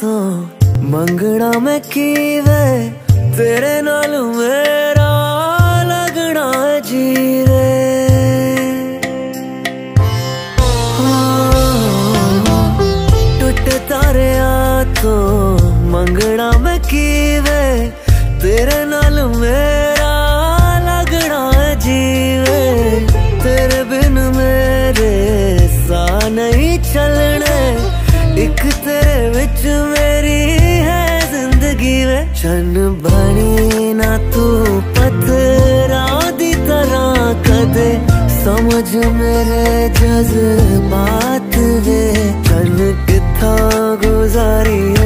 ਤੋਂ ਮੰਗਣਾ ਮੈਂ ਕੀ ਤੇਰੇ ਨਾਲ ਮੇਰਾ ਲੱਗਣਾ ਜੀਵੇ। ਟੁੱਟ ਤਾਰਿਆਂ ਤੋਂ ਮੰਗਣਾ ਮੈਂ ਕੀ ਜ਼ਿੰਦਗੀ ਵੇ ਚੰਨ ਬਣੀ ਨਾ ਤੂੰ ਪਤਰਾ ਦੀ ਤਰ੍ਹਾਂ ਕਦੇ ਸਮਝ ਮੇਰੇ ਜਜ਼ਬਾਤ ਵੇ ਚੰਨ ਕਿੱਥਾ ਗੁਜ਼ਾਰੀ